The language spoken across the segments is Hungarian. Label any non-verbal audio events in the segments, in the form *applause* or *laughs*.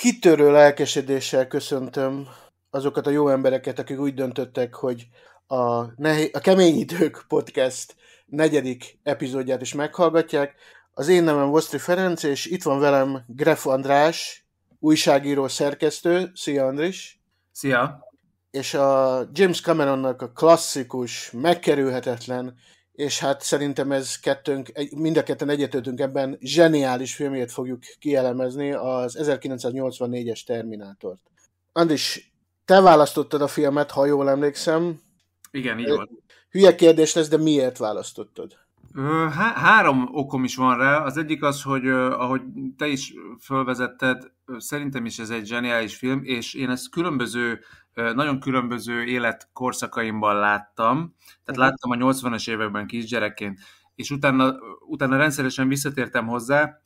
kitörő lelkesedéssel köszöntöm azokat a jó embereket, akik úgy döntöttek, hogy a, nehé- a Kemény Idők podcast negyedik epizódját is meghallgatják. Az én nevem Vosztri Ferenc, és itt van velem Gref András, újságíró, szerkesztő. Szia, Andris! Szia! És a James Cameronnak a klasszikus, megkerülhetetlen, és hát szerintem ez kettőnk, mind a ketten egyetőtünk ebben, zseniális filmjét fogjuk kielemezni, az 1984-es Terminátort. Andris, te választottad a filmet, ha jól emlékszem. Igen, így volt. Hülye kérdés lesz, de miért választottad? Há- három okom is van rá. Az egyik az, hogy ahogy te is fölvezetted, szerintem is ez egy zseniális film, és én ezt különböző, nagyon különböző életkorszakaimban láttam. Tehát uh-huh. láttam a 80-as években kisgyerekként, és utána, utána rendszeresen visszatértem hozzá,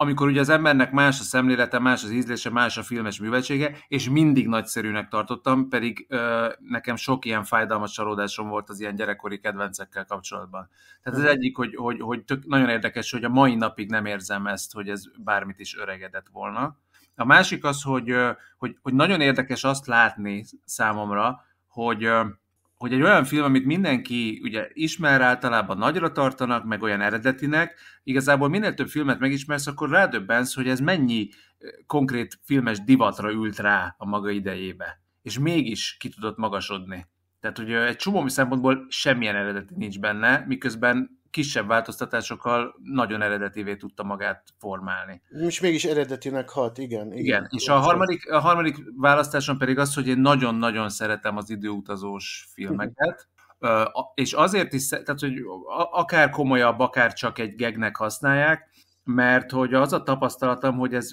amikor ugye az embernek más a szemlélete, más az ízlése, más a filmes műveltsége, és mindig nagyszerűnek tartottam, pedig ö, nekem sok ilyen fájdalmas csalódásom volt az ilyen gyerekkori kedvencekkel kapcsolatban. Tehát az mhm. egyik, hogy, hogy, hogy tök, nagyon érdekes, hogy a mai napig nem érzem ezt, hogy ez bármit is öregedett volna. A másik az, hogy, hogy, hogy nagyon érdekes azt látni számomra, hogy hogy egy olyan film, amit mindenki ugye ismer, általában nagyra tartanak, meg olyan eredetinek, igazából minél több filmet megismersz, akkor rádöbbensz, hogy ez mennyi konkrét filmes divatra ült rá a maga idejébe. És mégis ki tudott magasodni. Tehát, hogy egy csomó szempontból semmilyen eredeti nincs benne, miközben kisebb változtatásokkal nagyon eredetivé tudta magát formálni. És mégis eredetinek hat, igen. Igen, igen. és a harmadik, a harmadik választásom pedig az, hogy én nagyon-nagyon szeretem az időutazós filmeket, és azért is, tehát, hogy akár komolyabb, akár csak egy gegnek használják, mert hogy az a tapasztalatom, hogy ez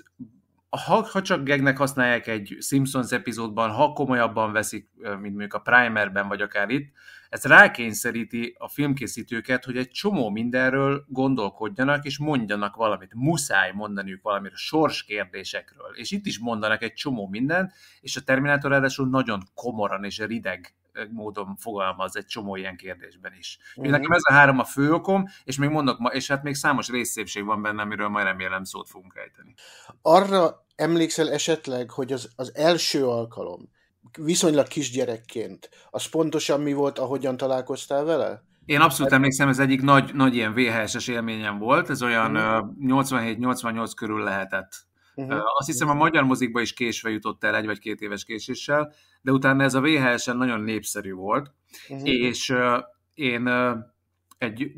ha, ha csak gegnek használják egy Simpsons epizódban, ha komolyabban veszik, mint mondjuk a Primerben, vagy akár itt, ez rákényszeríti a filmkészítőket, hogy egy csomó mindenről gondolkodjanak, és mondjanak valamit. Muszáj mondaniuk valamit a sorskérdésekről. És itt is mondanak egy csomó mindent, és a Terminátor ráadásul nagyon komoran és rideg módon fogalmaz egy csomó ilyen kérdésben is. Uh-huh. Nekem ez a három a fő okom, és még mondok ma, és hát még számos részszépség van benne, amiről majd remélem szót fogunk ejteni. Arra emlékszel esetleg, hogy az, az első alkalom, viszonylag kisgyerekként, az pontosan mi volt, ahogyan találkoztál vele? Én abszolút emlékszem, ez egyik nagy, nagy ilyen VHS-es élményem volt, ez olyan uh-huh. 87-88 körül lehetett. Uh-huh. Azt hiszem a magyar mozikba is késve jutott el egy vagy két éves késéssel, de utána ez a VHS-en nagyon népszerű volt, uh-huh. és én egy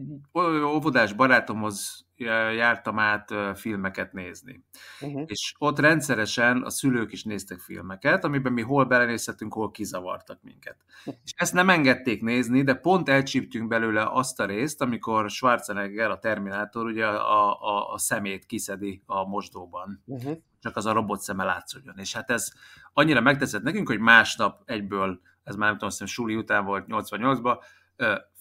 óvodás barátomhoz jártam át filmeket nézni. Uh-huh. És ott rendszeresen a szülők is néztek filmeket, amiben mi hol belenézhetünk, hol kizavartak minket. Uh-huh. És ezt nem engedték nézni, de pont elcsíptünk belőle azt a részt, amikor Schwarzenegger, a Terminátor ugye a, a, a szemét kiszedi a mosdóban. Uh-huh. Csak az a robot szeme látszódjon. És hát ez annyira megtetszett nekünk, hogy másnap egyből, ez már nem tudom, azt suli után volt 88-ban,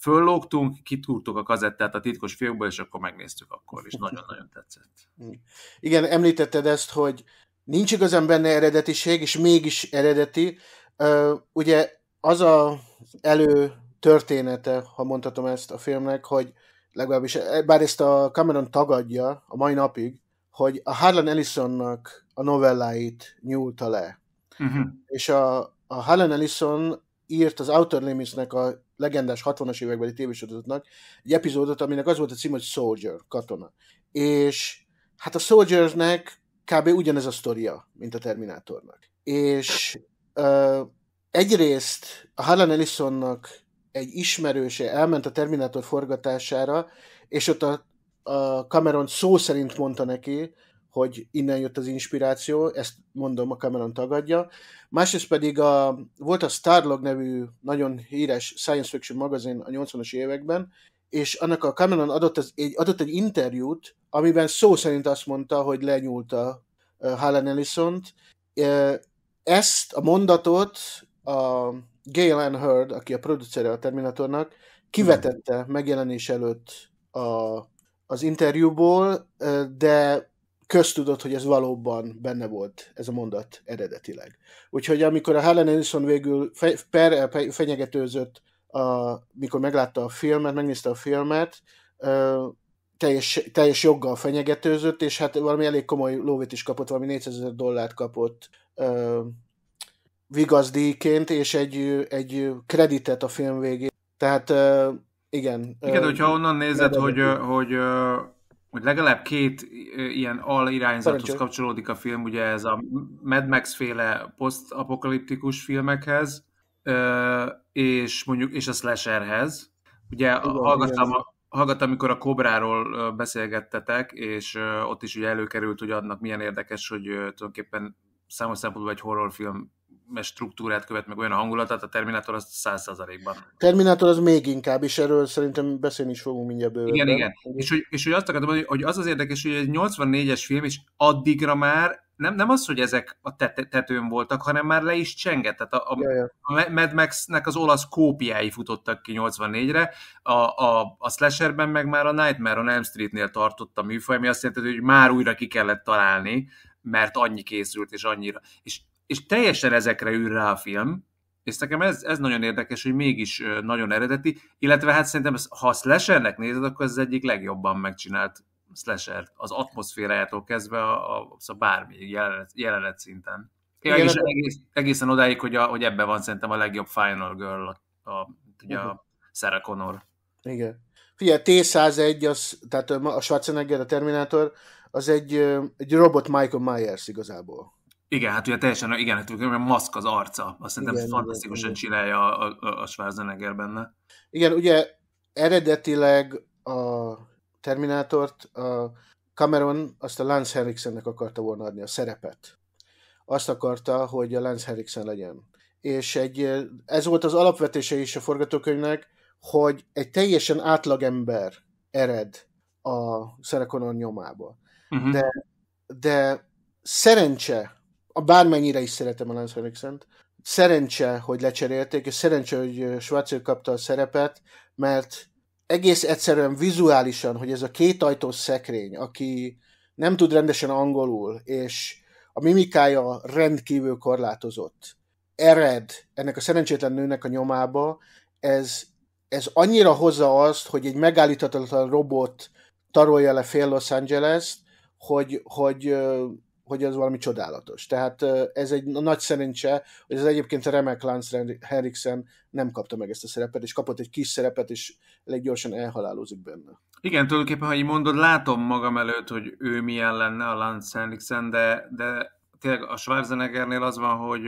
föllógtunk, kitúrtuk a kazettát a titkos fiókból, és akkor megnéztük akkor, és nagyon-nagyon tetszett. Igen, említetted ezt, hogy nincs igazán benne eredetiség, és mégis eredeti. Ugye az a elő története, ha mondhatom ezt a filmnek, hogy legalábbis, bár ezt a Cameron tagadja a mai napig, hogy a Harlan Ellisonnak a novelláit nyúlta le. Uh-huh. És a, a Harlan Ellison írt az Outer Limits-nek a legendás 60-as évekbeli tévésorozatnak egy epizódot, aminek az volt a cím, hogy Soldier, katona. És hát a Soldiernek kb. ugyanez a sztoria, mint a Terminátornak. És uh, egyrészt a Harlan Ellisonnak egy ismerőse elment a Terminátor forgatására, és ott a, a Cameron szó szerint mondta neki, hogy innen jött az inspiráció, ezt mondom, a Cameron tagadja. Másrészt pedig a, volt a Starlog nevű nagyon híres science fiction magazin a 80-as években, és annak a Cameron adott, az, egy, adott egy interjút, amiben szó szerint azt mondta, hogy lenyúlta Helen Ellison-t. Ezt a mondatot a Gail Ann Hurd, aki a producere a Terminatornak, kivetette megjelenés előtt a, az interjúból, de köztudott, hogy ez valóban benne volt, ez a mondat eredetileg. Úgyhogy amikor a Helen Ellison végül fe, per, fenyegetőzött, a, mikor meglátta a filmet, megnézte a filmet, uh, teljes, teljes joggal fenyegetőzött, és hát valami elég komoly lóvét is kapott, valami 400 ezer dollárt kapott ö, vigaszdíjként, és egy, egy kreditet a film végén. Tehát ö, igen. Igen, ö, hogyha onnan nézed, hogy, hogy, hogy legalább két ilyen alirányzathoz kapcsolódik a film, ugye ez a Mad Max féle posztapokaliptikus filmekhez, és mondjuk és a slasherhez. Ugye igen, hallgattam, igen hallgattam, amikor a Kobráról beszélgettetek, és ott is ugye előkerült, hogy annak milyen érdekes, hogy tulajdonképpen számos szempontból egy horrorfilm struktúrát követ, meg olyan a hangulatát, a Terminátor az száz százalékban. Terminátor az még inkább, és erről szerintem beszélni is fogunk mindjárt bőven. Igen, igen. És hogy, és hogy azt akartam mondani, hogy az az érdekes, hogy egy 84-es film, és addigra már nem, nem az, hogy ezek a tetőn voltak, hanem már le is csengett. Tehát a, a, ja, ja. a Mad Max-nek az olasz kópiái futottak ki 84-re, a, a, a Slasherben meg már a Nightmare on Elm Street-nél tartott a műfaj, ami azt jelenti, hogy már újra ki kellett találni, mert annyi készült, és annyira. És, és teljesen ezekre ül rá a film, és nekem ez, ez nagyon érdekes, hogy mégis nagyon eredeti, illetve hát szerintem, ha slashernek nézed, akkor ez az egyik legjobban megcsinált slasher az atmoszférájától kezdve a, a, a bármi jelenet, jelenet szinten. Igen, egész, egész, egészen odáig, hogy, a, hogy ebben van szerintem a legjobb Final Girl, a, a, ugye uh-huh. a Sarah Connor. Igen. Figyelj, T-101, az, tehát a Schwarzenegger, a Terminátor, az egy, egy robot Michael Myers igazából. Igen, hát ugye teljesen, igen, hát a maszk az arca, azt szerintem igen, fantasztikusan igen, csinálja a, a, a Schwarzenegger benne. Igen, ugye eredetileg a Terminátort, a Cameron azt a Lance Henriksennek akarta volna adni a szerepet. Azt akarta, hogy a Lance Henriksen legyen. És egy, ez volt az alapvetése is a forgatókönyvnek, hogy egy teljesen átlagember ered a Sarah nyomába. Uh-huh. De, de szerencse, a bármennyire is szeretem a Lance henriksen szerencse, hogy lecserélték, és szerencse, hogy Schwarzer kapta a szerepet, mert egész egyszerűen vizuálisan, hogy ez a két ajtós szekrény, aki nem tud rendesen angolul, és a mimikája rendkívül korlátozott, ered ennek a szerencsétlen nőnek a nyomába, ez, ez annyira hozza azt, hogy egy megállíthatatlan robot tarolja le fél Los Angeles-t, hogy, hogy hogy ez valami csodálatos. Tehát ez egy nagy szerencse, hogy az egyébként a remek Lance Henriksen nem kapta meg ezt a szerepet, és kapott egy kis szerepet, és elég gyorsan elhalálozik benne. Igen, tulajdonképpen, ha így mondod, látom magam előtt, hogy ő milyen lenne a Lance Henriksen, de, de tényleg a Schwarzeneggernél az van, hogy,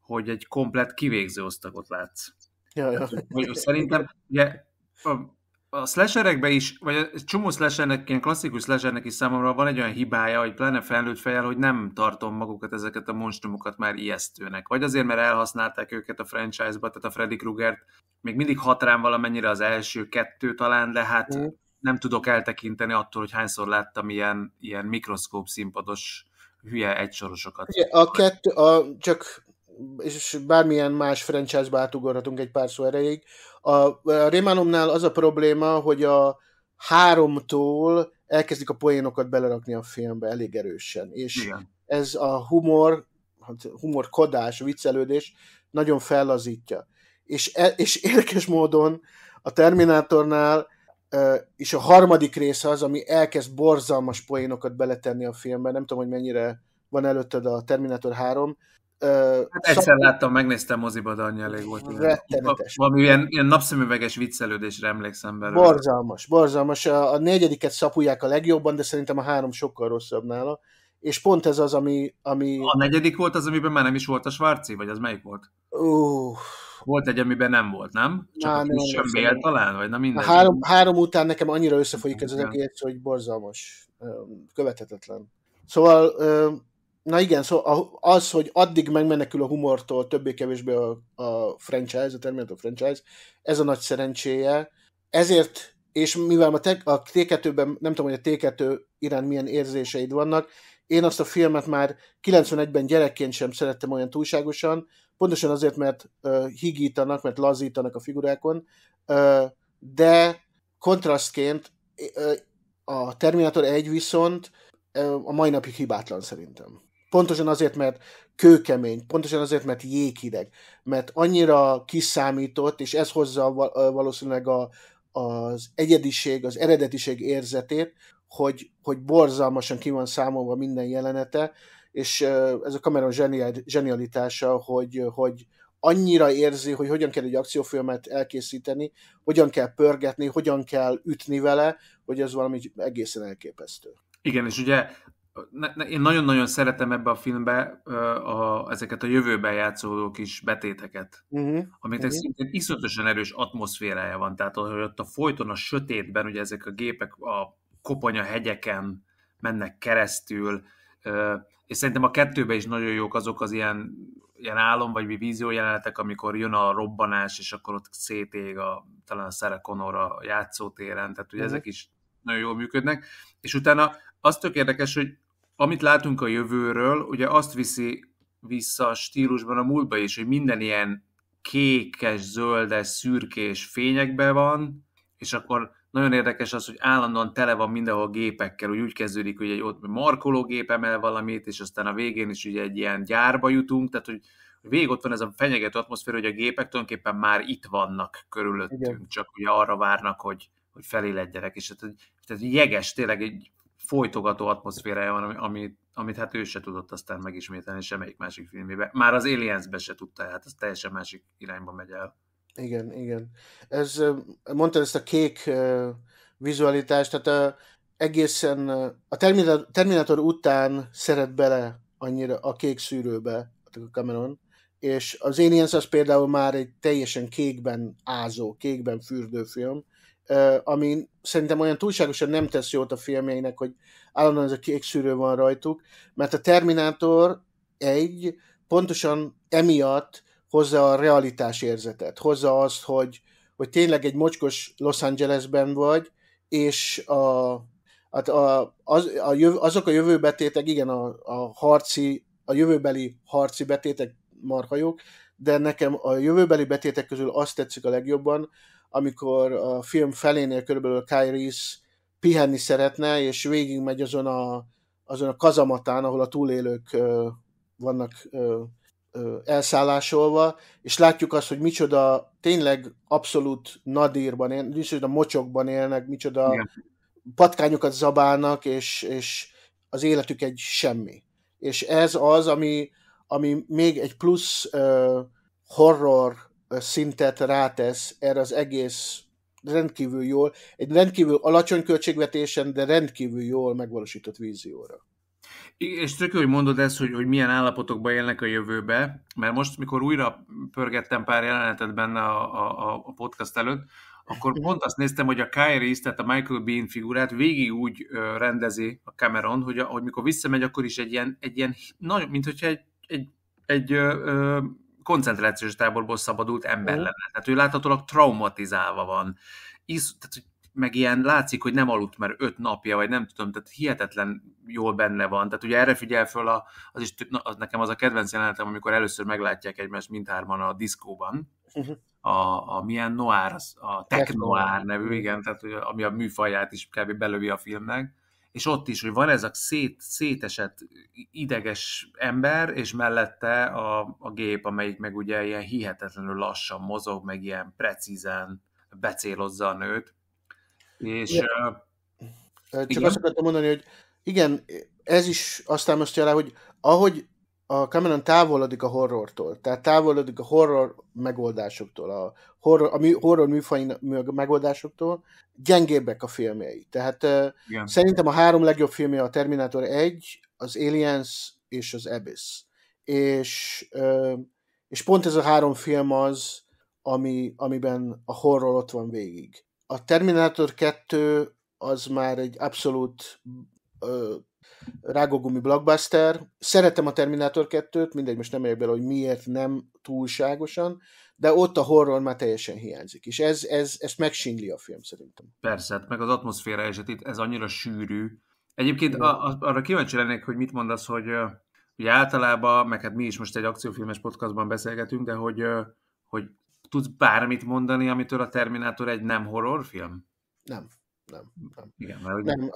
hogy egy komplet kivégző osztagot látsz. Ja, ja. Hogy, szerintem, ugye, a slasherekben is, vagy a csomó slashernek, ilyen klasszikus slashernek is számomra van egy olyan hibája, hogy pláne felnőtt fejjel, hogy nem tartom magukat ezeket a monstrumokat már ijesztőnek. Vagy azért, mert elhasználták őket a franchise-ba, tehát a Freddy Kruegert még mindig hat rám valamennyire az első kettő talán, de hát mm. nem tudok eltekinteni attól, hogy hányszor láttam ilyen, ilyen mikroszkóp színpados hülye egysorosokat. A kettő, a, csak és bármilyen más franchise-ba átugorhatunk egy pár szó erejéig. A, a Rémánomnál az a probléma, hogy a háromtól elkezdik a poénokat belerakni a filmbe elég erősen, és Igen. ez a humor, hát humorkodás, viccelődés nagyon fellazítja. És, e, és érdekes módon a Terminátornál és a harmadik rész az, ami elkezd borzalmas poénokat beletenni a filmbe, nem tudom, hogy mennyire van előtted a Terminator 3, Uh, hát egyszer szab... láttam, megnéztem moziba, de annyi elég volt. Rettenetes. Valami ilyen, ilyen napszemüveges viccelődésre emlékszem belőle. Borzalmas, borzalmas. A, a négyediket szapulják a legjobban, de szerintem a három sokkal rosszabb nála. És pont ez az, ami... ami... A negyedik volt az, amiben már nem is volt a Svarci, vagy az melyik volt? Uh, volt egy, amiben nem volt, nem? Csak Ná, a nem, nem, talán, vagy na minden. Három, három után nekem annyira összefolyik ez az egész, hogy borzalmas, követhetetlen. Szóval Na igen, szóval az, hogy addig megmenekül a humortól többé-kevésbé a, a franchise, a Terminator franchise, ez a nagy szerencséje. Ezért, és mivel a, te, a T2-ben, nem tudom, hogy a T2 iránt milyen érzéseid vannak, én azt a filmet már 91-ben gyerekként sem szerettem olyan túlságosan, pontosan azért, mert uh, higítanak, mert lazítanak a figurákon, uh, de kontrasztként uh, a Terminator 1 viszont a mai napig hibátlan szerintem. Pontosan azért, mert kőkemény, pontosan azért, mert jéghideg, mert annyira kiszámított, és ez hozza valószínűleg a, az egyediség, az eredetiség érzetét, hogy, hogy borzalmasan ki van számolva minden jelenete, és ez a Cameron zsenialitása, hogy, hogy annyira érzi, hogy hogyan kell egy akciófilmet elkészíteni, hogyan kell pörgetni, hogyan kell ütni vele, hogy ez valami egészen elképesztő. Igen, és ugye én nagyon-nagyon szeretem ebbe a filmbe a, ezeket a jövőben játszódó kis betéteket, uh-huh. amiknek uh-huh. szintén iszonyatosan erős atmoszférája van, tehát hogy ott a folyton a sötétben, ugye ezek a gépek a koponya hegyeken mennek keresztül, és szerintem a kettőben is nagyon jók azok az ilyen, ilyen álom vagy vízió jelenetek, amikor jön a robbanás, és akkor ott szétég a, talán a Sarah Connor a játszótéren, tehát ugye uh-huh. ezek is nagyon jól működnek, és utána az tök érdekes, hogy amit látunk a jövőről, ugye azt viszi vissza a stílusban a múltba is, hogy minden ilyen kékes, zöldes, szürkés fényekben van, és akkor nagyon érdekes az, hogy állandóan tele van mindenhol gépekkel, úgy, úgy kezdődik, hogy egy ott markológép emel valamit, és aztán a végén is ugye egy ilyen gyárba jutunk, tehát hogy végig ott van ez a fenyegető atmoszféra, hogy a gépek tulajdonképpen már itt vannak körülöttünk, Igen. csak ugye arra várnak, hogy, hogy feléledjenek, és tehát, tehát jeges, tényleg egy folytogató atmoszférája van, ami, amit hát ő se tudott aztán megismételni semmelyik másik filmében. Már az Aliens-be se tudta, hát az teljesen másik irányba megy el. Igen, igen. Ez, mondtad ezt a kék vizualitást, tehát egészen a Terminator, Terminator után szeret bele annyira a kék szűrőbe a Cameron, és az Aliens az például már egy teljesen kékben ázó, kékben fürdő film, ami szerintem olyan túlságosan nem tesz jót a filmjeinek, hogy állandóan ez a kék szűrő van rajtuk, mert a Terminator egy pontosan emiatt hozza a realitás érzetet, hozza azt, hogy, hogy tényleg egy mocskos Los Angelesben vagy, és a, a, a, az, a jöv, azok a jövőbetétek, igen, a, a harci, a jövőbeli harci betétek marhajok, de nekem a jövőbeli betétek közül azt tetszik a legjobban, amikor a film felénél körülbelül Kyrie pihenni szeretne, és végigmegy azon a, azon a kazamatán, ahol a túlélők ö, vannak ö, elszállásolva, és látjuk azt, hogy micsoda tényleg abszolút nadírban, él, micsoda mocsokban élnek, micsoda Igen. patkányokat zabálnak, és, és az életük egy semmi. És ez az, ami, ami még egy plusz uh, horror szintet rátesz erre az egész rendkívül jól, egy rendkívül alacsony költségvetésen, de rendkívül jól megvalósított vízióra. És tök hogy mondod ezt, hogy, hogy milyen állapotokban élnek a jövőbe, mert most, mikor újra pörgettem pár jelenetet benne a, a, a podcast előtt, akkor pont azt néztem, hogy a Kyrie, tehát a Michael Bean figurát végig úgy rendezi a Cameron, hogy, a, hogy mikor visszamegy, akkor is egy ilyen, egy ilyen nagyon, mint hogyha egy, egy, egy ö, ö, koncentrációs táborból szabadult ember lenne. Tehát ő láthatólag traumatizálva van. Isz, tehát, meg ilyen látszik, hogy nem aludt már öt napja, vagy nem tudom, tehát hihetetlen jól benne van. Tehát ugye erre figyel föl, a, az is az nekem az a kedvenc jelenetem, amikor először meglátják egymást mindhárman a diszkóban, uh-huh. a, a milyen noir, a tech noir nevű, igen, tehát ugye, ami a műfaját is kb. belövi a filmnek, és ott is, hogy van ez a szét, szétesett ideges ember, és mellette a, a gép, amelyik meg ugye ilyen hihetetlenül lassan mozog, meg ilyen precízen becélozza a nőt, és, ja. Csak igen? azt akartam mondani, hogy igen, ez is azt támasztja alá, hogy ahogy a Cameron távolodik a horrortól, tehát távolodik a horror megoldásoktól, a horror, a mű, horror műfaj megoldásoktól, gyengébbek a filmjei. Tehát Igen. szerintem a három legjobb filmje a Terminator 1, az Aliens és az Abyss. És, és pont ez a három film az, ami, amiben a horror ott van végig a Terminator 2 az már egy abszolút rágógumi blockbuster. Szeretem a Terminator 2-t, mindegy, most nem megyek bele, hogy miért nem túlságosan, de ott a horror már teljesen hiányzik, és ez, ez, ezt megsínli a film szerintem. Persze, hát meg az atmoszféra, és hát itt ez annyira sűrű. Egyébként a, a, arra kíváncsi lennék, hogy mit mondasz, hogy ugye általában, meg hát mi is most egy akciófilmes podcastban beszélgetünk, de hogy, hogy tudsz bármit mondani, amitől a Terminátor egy nem horrorfilm? Nem. Nem. Nem. Igen, mert nem.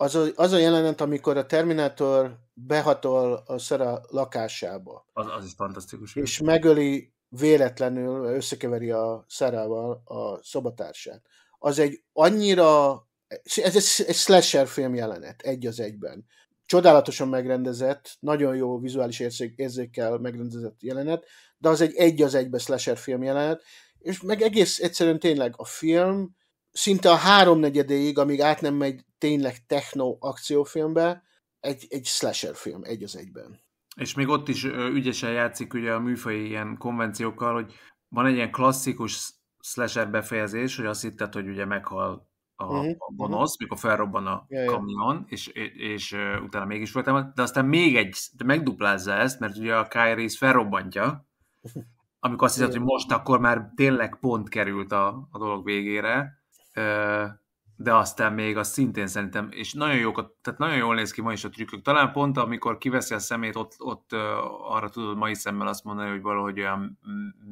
Az, a, az a jelenet, amikor a Terminátor behatol a Szera lakásába. Az, az is fantasztikus. És megöli véletlenül összekeveri a szerával a szobatársát. Az egy annyira, ez egy, egy slasher film jelenet, egy az egyben. Csodálatosan megrendezett, nagyon jó vizuális érzék, érzékkel megrendezett jelenet, de az egy egy az egybe slasher film jelenet, és meg egész egyszerűen tényleg a film szinte a háromnegyedéig, amíg át nem megy tényleg techno akciófilmbe, egy, egy slasher film, egy az egyben. És még ott is ügyesen játszik ugye a műfai ilyen konvenciókkal, hogy van egy ilyen klasszikus slasher befejezés, hogy azt hitted, hogy ugye meghal a, uh-huh. a gonosz, mikor felrobban a yeah, kamion, és, és, és uh, utána mégis voltam, de aztán még egy, de megduplázza ezt, mert ugye a Kairis felrobbantja, *laughs* amikor azt hiszed, hogy most akkor már tényleg pont került a, a dolog végére, de aztán még az szintén szerintem, és nagyon jók, tehát nagyon jól néz ki ma is a trükkök. Talán pont amikor kiveszi a szemét, ott, ott arra tudod mai szemmel azt mondani, hogy valahogy olyan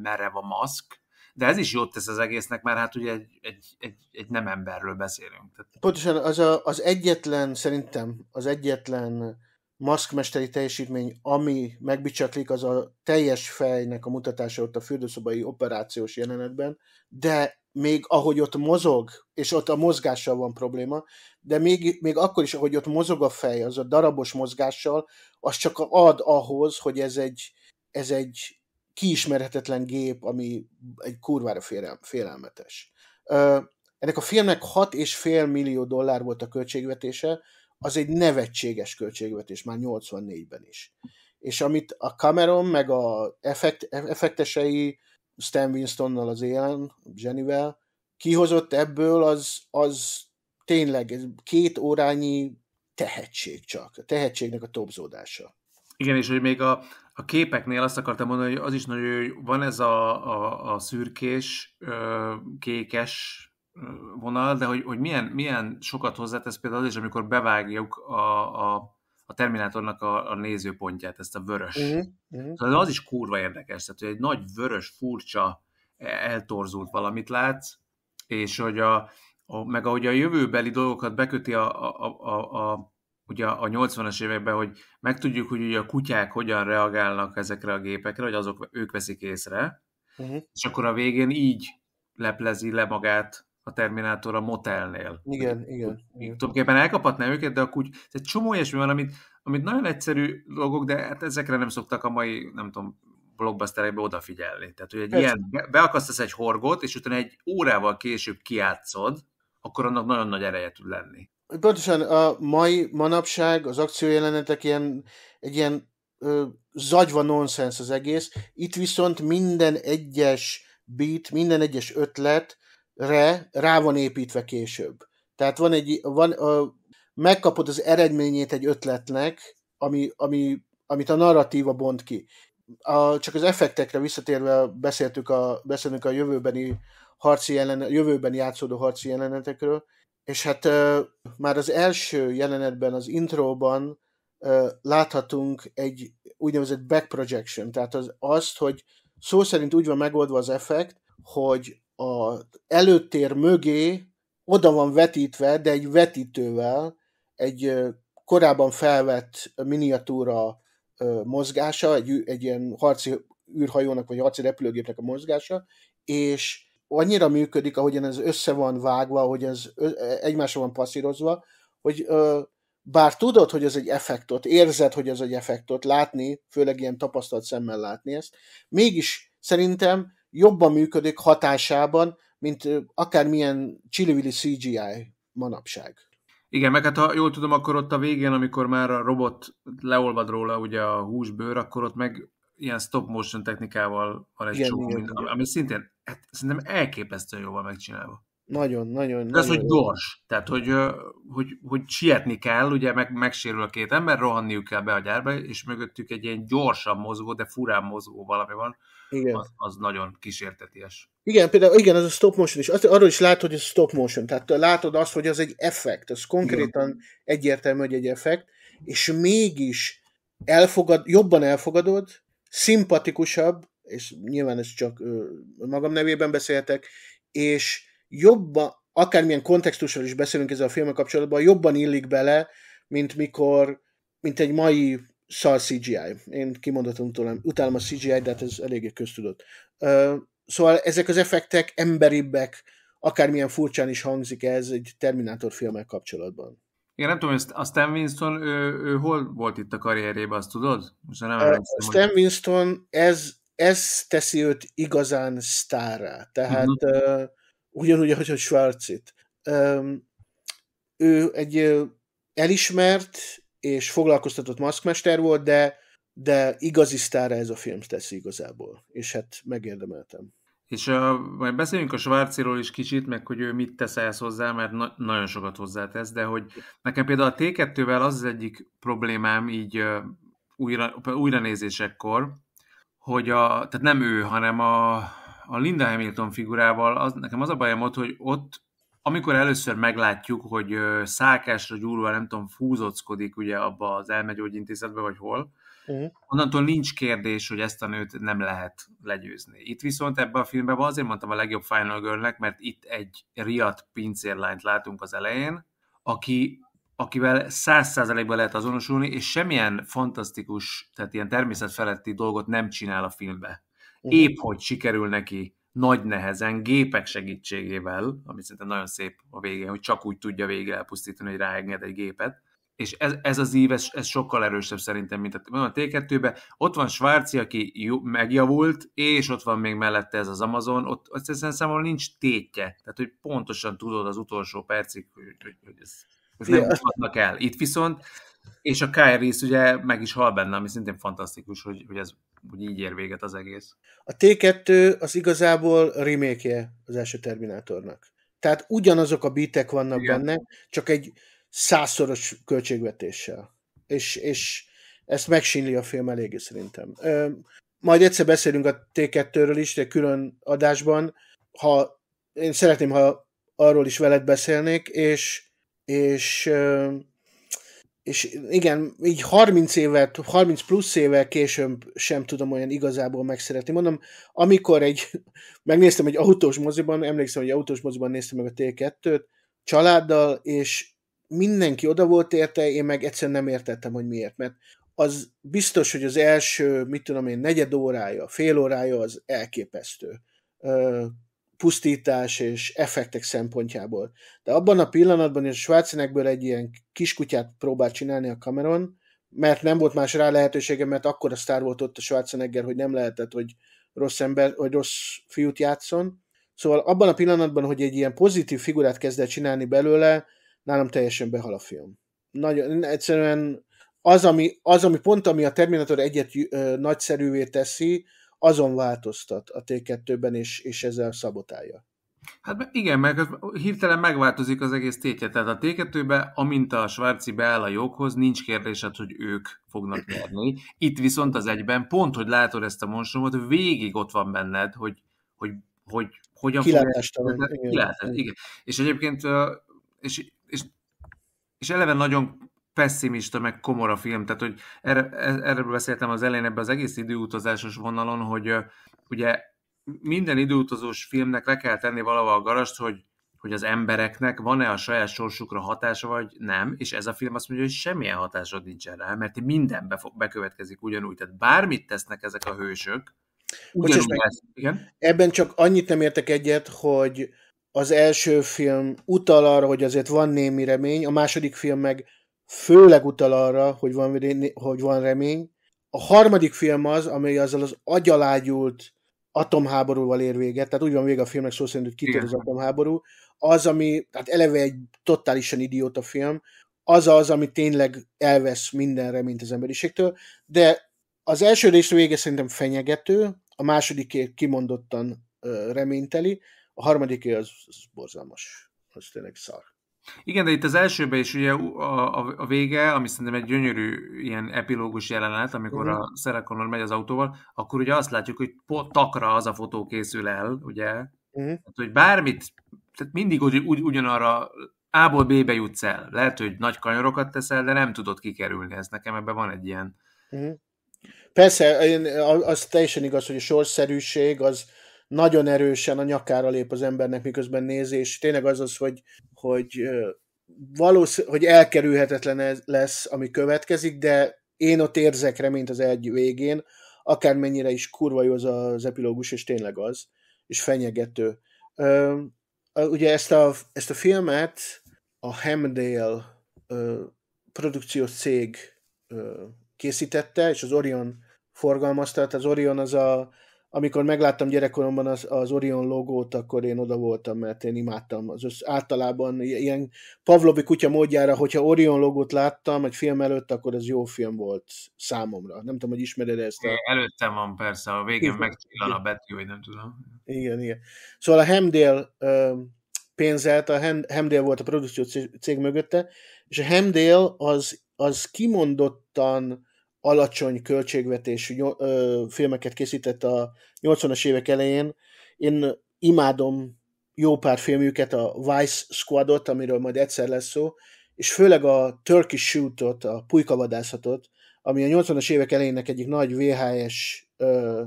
merev a maszk, de ez is jót tesz az egésznek, mert hát ugye egy, egy, egy, egy nem emberről beszélünk. Tehát... Pontosan az, a, az egyetlen, szerintem az egyetlen maszkmesteri teljesítmény, ami megbicsaklik, az a teljes fejnek a mutatása ott a fürdőszobai operációs jelenetben, de még ahogy ott mozog, és ott a mozgással van probléma, de még, még akkor is, ahogy ott mozog a fej, az a darabos mozgással, az csak ad ahhoz, hogy ez egy, ez egy kiismerhetetlen gép, ami egy kurvára félel, félelmetes. Ennek a filmnek 6,5 millió dollár volt a költségvetése, az egy nevetséges költségvetés, már 84-ben is. És amit a Cameron, meg a effekt, effektesei Stan Winstonnal az élen, Jennyvel, kihozott ebből, az, az tényleg két órányi tehetség csak. A tehetségnek a topzódása. Igen, és hogy még a, a képeknél azt akartam mondani, hogy az is nagyon, hogy van ez a, a, a szürkés, kékes vonal, de hogy, hogy milyen, milyen sokat hozzátesz például az is, amikor bevágjuk a, a, a Terminátornak a, a nézőpontját, ezt a vörös. Uh-huh, uh-huh. Szóval az is kurva érdekes, tehát hogy egy nagy vörös, furcsa, eltorzult valamit látsz, és hogy a, a, meg ahogy a jövőbeli dolgokat beköti a, a, a, a ugye a 80-as években, hogy megtudjuk, hogy ugye a kutyák hogyan reagálnak ezekre a gépekre, hogy azok ők veszik észre, uh-huh. és akkor a végén így leplezi le magát a Terminátor a motelnél. Igen, hogy, igen. igen. Tulajdonképpen elkaphatná őket, de a kuty... egy csomó ilyesmi van, amit, amit nagyon egyszerű dolgok, de hát ezekre nem szoktak a mai, nem tudom, blockbusterekbe odafigyelni. Tehát, hogy egy Persze. ilyen, beakasztasz egy horgot, és utána egy órával később kiátszod, akkor annak nagyon nagy ereje tud lenni. Pontosan a mai manapság, az akciójelenetek ilyen, egy ilyen ö, zagyva nonsens az egész. Itt viszont minden egyes beat, minden egyes ötlet re rá van építve később. Tehát van egy, van, a, megkapod az eredményét egy ötletnek, ami, ami, amit a narratíva bont ki. A, csak az effektekre visszatérve beszéltük a, beszélünk a jövőbeni harci jelenet, jövőben játszódó harci jelenetekről, és hát uh, már az első jelenetben, az intróban uh, láthatunk egy úgynevezett back projection, tehát az, azt, hogy szó szerint úgy van megoldva az effekt, hogy a előtér mögé oda van vetítve, de egy vetítővel egy korábban felvett miniatúra mozgása, egy, egy ilyen harci űrhajónak vagy harci repülőgépnek a mozgása, és annyira működik, ahogyan ez össze van vágva, hogy ez egymásra van passzírozva, hogy bár tudod, hogy ez egy effektot, érzed, hogy ez egy effektot, látni, főleg ilyen tapasztalt szemmel látni ezt, mégis szerintem jobban működik hatásában, mint akármilyen csillivili CGI manapság. Igen, meg hát ha jól tudom, akkor ott a végén, amikor már a robot leolvad róla ugye a húsbőr, akkor ott meg ilyen stop motion technikával van egy igen, csomó, igen, minden, igen. ami szintén hát, szerintem elképesztően jól van megcsinálva. Nagyon, nagyon. De ez, hogy gyors. Tehát, hogy, hogy, hogy sietni kell, ugye meg, megsérül a két ember, rohanniuk kell be a gyárba, és mögöttük egy ilyen gyorsan mozgó, de furán mozgó valami van. Igen. Az, az nagyon kísérteties. Igen, például igen, az a stop motion is. Azt, arról is látod, hogy ez stop motion. Tehát látod azt, hogy az egy effekt. Ez konkrétan igen. egyértelmű, hogy egy effekt, és mégis elfogad, jobban elfogadod, szimpatikusabb, és nyilván ez csak ö, magam nevében beszéltek, és jobban, akármilyen kontextussal is beszélünk ezzel a filmmel kapcsolatban, jobban illik bele, mint mikor, mint egy mai szar CGI. Én kimondhatom tőlem, utálom a CGI, de hát ez eléggé köztudott. Szóval ezek az effektek emberibbek, akármilyen furcsán is hangzik ez egy Terminátor filmmel kapcsolatban. Igen, nem tudom, hogy a Stan Winston, ő, ő hol volt itt a karrierjében, azt tudod? Most nem uh, Stan hogy... Winston, ez, ez teszi őt igazán sztárra. Tehát uh-huh. uh, ugyanúgy, ahogy a Schwarzit. Um, ő egy uh, elismert és foglalkoztatott maszkmester volt, de, de igazi sztára ez a film teszi igazából. És hát megérdemeltem. És a, majd beszéljünk a Schwarziról is kicsit, meg hogy ő mit tesz ehhez hozzá, mert na, nagyon sokat hozzátesz, de hogy nekem például a T2-vel az az egyik problémám így uh, újra, újra nézésekkor, hogy a, tehát nem ő, hanem a, a Linda Hamilton figurával, az, nekem az a bajom ott, hogy ott, amikor először meglátjuk, hogy szákásra gyúrva, nem tudom, fúzockodik ugye abba az elmegyógyintézetbe, vagy hol, Uh-huh. Onnantól nincs kérdés, hogy ezt a nőt nem lehet legyőzni. Itt viszont ebben a filmben azért mondtam a legjobb Final girl mert itt egy riadt pincérlányt látunk az elején, aki, akivel száz százalékban lehet azonosulni, és semmilyen fantasztikus, tehát ilyen természetfeletti dolgot nem csinál a filmbe. Uh-huh. Épp hogy sikerül neki nagy nehezen, gépek segítségével, ami szerintem nagyon szép a végén, hogy csak úgy tudja végig elpusztítani, hogy ráenged egy gépet, és ez, ez az ív, ez, ez sokkal erősebb szerintem, mint a, a T2-ben. Ott van Svárci, aki jó, megjavult, és ott van még mellette ez az Amazon, ott, ott ezen számomra nincs tétje. Tehát, hogy pontosan tudod az utolsó percig, hogy, hogy, hogy ez, ez nem mutatnak el. Itt viszont, és a Kyrie ugye meg is hal benne, ami szintén fantasztikus, hogy, hogy ez hogy így ér véget az egész. A T2 az igazából remake az első Terminátornak. Tehát ugyanazok a bitek vannak Igen. benne, csak egy százszoros költségvetéssel. És, és ezt megsínli a film eléggé szerintem. Majd egyszer beszélünk a T2-ről is, de külön adásban. Ha, én szeretném, ha arról is veled beszélnék, és, és, és igen, így 30 évet, 30 plusz évvel később sem tudom olyan igazából megszeretni. Mondom, amikor egy, *laughs* megnéztem egy autós moziban, emlékszem, hogy autós moziban néztem meg a T2-t, családdal, és mindenki oda volt érte, én meg egyszerűen nem értettem, hogy miért, mert az biztos, hogy az első, mit tudom én, negyed órája, fél órája az elképesztő pusztítás és effektek szempontjából. De abban a pillanatban, és a Schwarzenegből egy ilyen kiskutyát próbált csinálni a Cameron, mert nem volt más rá lehetősége, mert akkor a sztár volt ott a Schwarzenegger, hogy nem lehetett, hogy rossz ember, vagy rossz fiút játszon. Szóval abban a pillanatban, hogy egy ilyen pozitív figurát kezdett csinálni belőle, nálam teljesen behal a film. Nagyon, egyszerűen az ami, az, ami pont ami a Terminator egyet ö, nagyszerűvé teszi, azon változtat a T2-ben, és, és ezzel szabotálja. Hát igen, meg hirtelen megváltozik az egész tétje. Tehát a T2-ben, amint a Svarci beáll a joghoz, nincs kérdésed, hogy ők fognak nyerni. Itt viszont az egyben, pont, hogy látod ezt a monstrumot, végig ott van benned, hogy, hogy, hogy hogyan Kilátástalan. Igen. Kilátás, igen. És egyébként, és és, és eleve nagyon pessimista, meg komor a film, tehát hogy erre, erre beszéltem az elején ebben az egész időutazásos vonalon, hogy ugye minden időutazós filmnek le kell tenni valahol a garast, hogy, hogy az embereknek van-e a saját sorsukra hatása, vagy nem, és ez a film azt mondja, hogy semmilyen hatásod nincsen rá, mert mindenbe fog, bekövetkezik ugyanúgy, tehát bármit tesznek ezek a hősök, ugyanúgy meg, igen? Ebben csak annyit nem értek egyet, hogy az első film utal arra, hogy azért van némi remény, a második film meg főleg utal arra, hogy van, hogy van remény. A harmadik film az, amely azzal az agyalágyult atomháborúval ér véget, tehát úgy van vége a filmnek szó szerint, hogy kitör az atomháború, az, ami, tehát eleve egy totálisan idióta film, az az, ami tényleg elvesz minden reményt az emberiségtől, de az első rész vége szerintem fenyegető, a második kimondottan reményteli, a harmadik az, az borzalmas. Az tényleg szar. Igen, de itt az elsőben is ugye a, a, a vége, ami szerintem egy gyönyörű ilyen epilógus jelenet, amikor uh-huh. a Sarah Connor megy az autóval, akkor ugye azt látjuk, hogy takra az a fotó készül el, ugye? Uh-huh. Tehát, hogy bármit, tehát mindig úgy, úgy, ugyanarra A-ból B-be jutsz el. Lehet, hogy nagy kanyorokat teszel, de nem tudod kikerülni. Ez nekem ebben van egy ilyen... Uh-huh. Persze, az teljesen igaz, hogy a sorszerűség az, nagyon erősen a nyakára lép az embernek, miközben néz, és tényleg az az, hogy, hogy valószínű, hogy elkerülhetetlen ez lesz, ami következik, de én ott érzek reményt az egy végén, akármennyire is kurva jó az az epilógus, és tényleg az, és fenyegető. Ö, ugye ezt a, ezt a filmet a Hamdale ö, produkciós cég ö, készítette, és az Orion forgalmazta. Tehát az Orion az a, amikor megláttam gyerekkoromban az, az Orion logót, akkor én oda voltam, mert én imádtam. Az össz, általában ilyen Pavlovi kutya módjára, hogyha Orion logót láttam egy film előtt, akkor ez jó film volt számomra. Nem tudom, hogy ismered ezt. A... Előttem van persze, a végén megcsillan a betű, hogy nem tudom. Igen, igen. Szóval a Hemdale pénzelt, a Hemdale volt a produkció cég mögötte, és a Hemdale az, az kimondottan alacsony költségvetésű filmeket készített a 80-as évek elején. Én imádom jó pár filmjüket, a Vice Squadot, amiről majd egyszer lesz szó, és főleg a Turkish Shootot, a pulykavadászatot, ami a 80-as évek elejének egyik nagy VHS ö,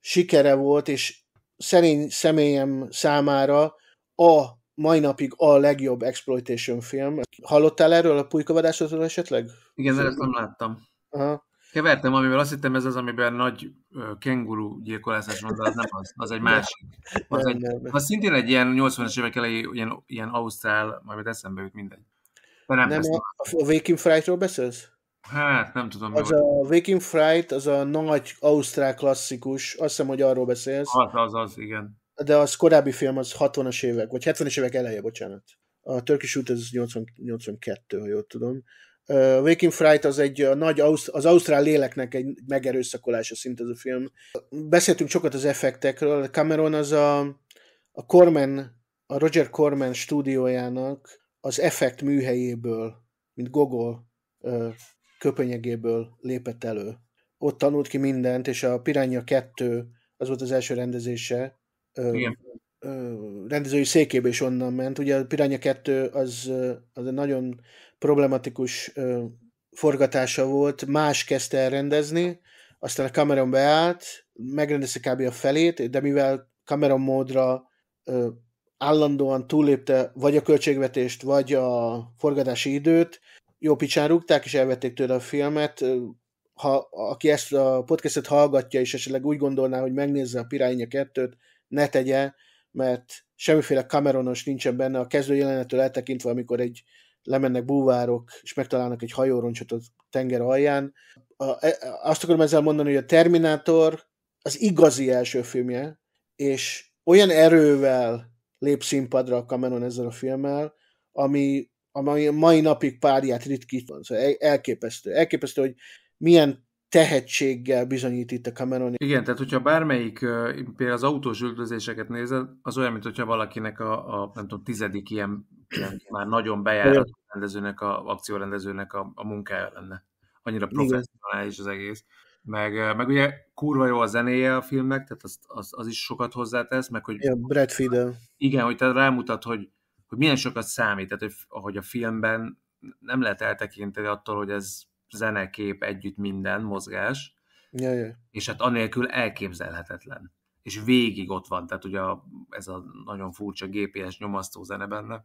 sikere volt, és szerény személyem számára a mai napig a legjobb exploitation film. Hallottál erről a pulykavadászatról esetleg? Igen, ezt nem láttam. Aha. Kevertem, amivel azt hittem ez az, amiben nagy kenguru gyilkolászás van, de az nem az, az egy másik. Az, nem, egy, nem, nem. az szintén egy ilyen 80-as évek elejé, ilyen, ilyen ausztrál, majd eszembe jut mindegy. De nem, nem a, a Waking Fright-ról beszélsz? Hát, nem tudom. Az a Waking Fright, az a nagy ausztrál klasszikus, azt hiszem, hogy arról beszélsz. Az, az, az, igen. De az korábbi film az 60-as évek, vagy 70-es évek eleje, bocsánat. A Turkish Shoot az 80, 82, ha jól tudom. Uh, Waking Fright az egy a nagy az ausztrál léleknek egy megerőszakolása szint ez a film. Beszéltünk sokat az effektekről. Cameron az a, a Corman, a Roger Corman stúdiójának az effekt műhelyéből, mint Gogol uh, köpönyegéből lépett elő. Ott tanult ki mindent, és a Piranha 2 az volt az első rendezése. Igen. rendezői székébe is onnan ment. Ugye a Piranha 2 az, az egy nagyon problematikus forgatása volt, más kezdte el rendezni, aztán a Cameron beállt, megrendezte kb. a felét, de mivel Cameron módra ö, állandóan túlépte vagy a költségvetést, vagy a forgatási időt, jó picsán rúgták, és elvették tőle a filmet. Ha, aki ezt a podcastet hallgatja, és esetleg úgy gondolná, hogy megnézze a Piránya 2-t, ne tegye, mert semmiféle Cameronos nincsen benne, a kezdő jelenettől eltekintve, amikor egy lemennek búvárok, és megtalálnak egy hajóroncsot a tenger alján. A, e, azt akarom ezzel mondani, hogy a Terminátor az igazi első filmje, és olyan erővel lép színpadra a Cameron ezzel a filmmel, ami, ami mai napig párját ritkít van. Szóval elképesztő. Elképesztő, hogy milyen tehetséggel bizonyít itt a Cameron. Igen, tehát hogyha bármelyik, például az autós üldözéseket nézed, az olyan, mint hogyha valakinek a, a nem tudom, tizedik ilyen, ilyen már nagyon bejárat rendezőnek, a akciórendezőnek a, a munkája lenne. Annyira professzionális az egész. Meg, meg ugye kurva jó a zenéje a filmnek, tehát az, az, az is sokat hozzátesz, meg hogy... Ja, Brad Fiedel. Igen, hogy te rámutat, hogy, hogy milyen sokat számít, tehát hogy, ahogy a filmben nem lehet eltekinteni attól, hogy ez zene, kép, együtt minden, mozgás, ja, ja. és hát anélkül elképzelhetetlen. És végig ott van, tehát ugye a, ez a nagyon furcsa GPS nyomasztó zene benne.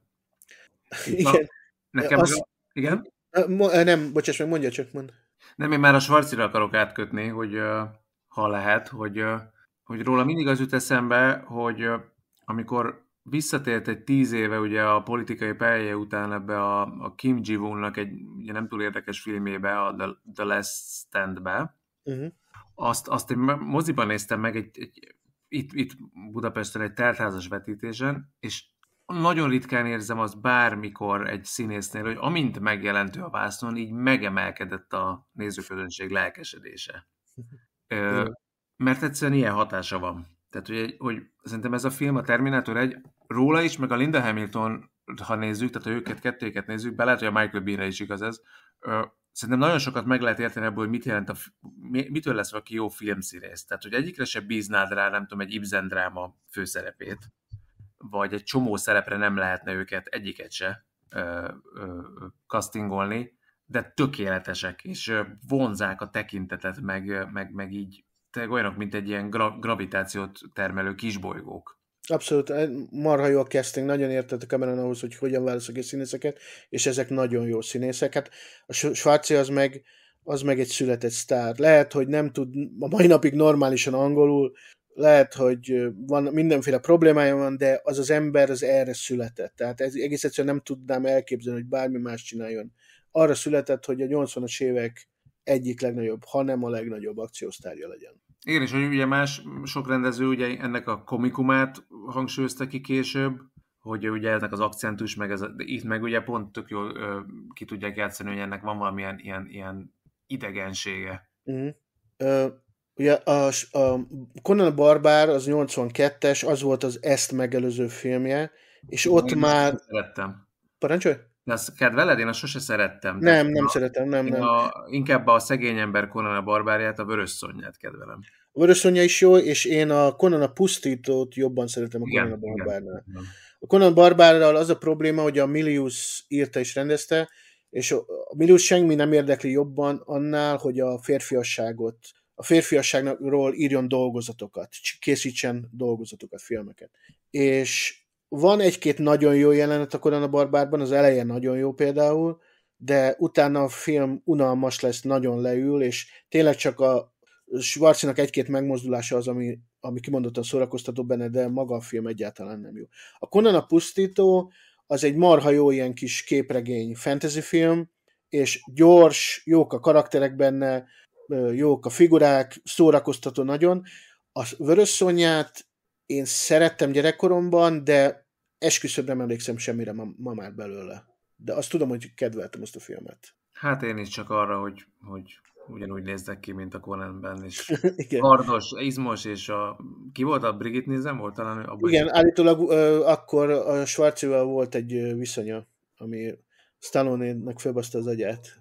Igen. Nekem az... a... Igen? Nem, bocsáss meg, mondja csak, mond. Nem, én már a Schwarzira akarok átkötni, hogy ha lehet, hogy, hogy róla mindig az jut eszembe, hogy amikor visszatért egy tíz éve ugye a politikai pálya után ebbe a, a Kim ji nak egy ugye nem túl érdekes filmébe, a The, The Last Stand-be. Uh-huh. Azt, azt én moziban néztem meg egy, egy, itt, itt Budapesten egy teltházas vetítésen, és nagyon ritkán érzem azt bármikor egy színésznél, hogy amint megjelentő a vásznon, így megemelkedett a nézőközönség lelkesedése. Ö, mert egyszerűen ilyen hatása van. Tehát, hogy, hogy szerintem ez a film, a Terminator egy, róla is, meg a Linda Hamilton, ha nézzük, tehát ha őket, kettőket nézzük, be lehet, hogy a Michael Bean-re is igaz ez, ö, szerintem nagyon sokat meg lehet érteni ebből, hogy mit jelent a, mitől lesz valaki jó filmszínész. Tehát, hogy egyikre se bíznád rá, nem tudom, egy Ibsen dráma főszerepét, vagy egy csomó szerepre nem lehetne őket, egyiket se castingolni, de tökéletesek, és vonzák a tekintetet, meg, meg, meg így tényleg olyanok, mint egy ilyen gra- gravitációt termelő kisbolygók. Abszolút, eh, marha jó a casting, nagyon értett a Cameron ahhoz, hogy hogyan válaszok a színészeket, és ezek nagyon jó színészek. Hát a Sváci az meg az meg egy született sztár. Lehet, hogy nem tud a mai napig normálisan angolul, lehet, hogy van mindenféle problémája van, de az az ember az erre született. Tehát ez, egész egyszerűen nem tudnám elképzelni, hogy bármi más csináljon. Arra született, hogy a 80-as évek egyik legnagyobb, hanem a legnagyobb akciósztárja legyen. Igen, és hogy ugye más, sok rendező ugye ennek a komikumát hangsúlyozta ki később, hogy ugye ennek az akcentus, meg ez, de itt meg ugye pont tök jól ö, ki tudják játszani, hogy ennek van valamilyen ilyen, ilyen idegensége. Uh-huh. Uh, ugye a, a Conan a Barbár az 82-es, az volt az ezt megelőző filmje, és ott Én már... Szerettem. Parancsolj? De azt kedveled? Én azt sose szerettem. Nem, nem a, szeretem, nem, nem. A, inkább a szegény ember Conan a barbárját, a vörös szonyát kedvelem. A vörös szonya is jó, és én a Conan a pusztítót jobban szeretem a igen, Conan a barbárnál. Igen, A Conan barbárral az a probléma, hogy a Milius írta és rendezte, és a Milius semmi nem érdekli jobban annál, hogy a férfiasságot, a férfiasságról írjon dolgozatokat, készítsen dolgozatokat, filmeket. És van egy-két nagyon jó jelenet a Korona Barbárban, az eleje nagyon jó például, de utána a film unalmas lesz, nagyon leül, és tényleg csak a Schwarzinak egy-két megmozdulása az, ami, ami kimondottan szórakoztató benne, de maga a film egyáltalán nem jó. A Conan a pusztító az egy marha jó ilyen kis képregény fantasy film, és gyors, jók a karakterek benne, jók a figurák, szórakoztató nagyon. A Vörös Szonyát én szerettem gyerekkoromban, de esküszöm nem emlékszem semmire ma, ma már belőle. De azt tudom, hogy kedveltem azt a filmet. Hát én is csak arra, hogy, hogy ugyanúgy néznek ki, mint a Conanben, és *laughs* hardos, izmos, és a... Ki volt a Brigitte Nielsen? Volt talán abban Igen, is? állítólag uh, akkor a Schwarzival volt egy viszonya, ami Stallone-nek az agyát.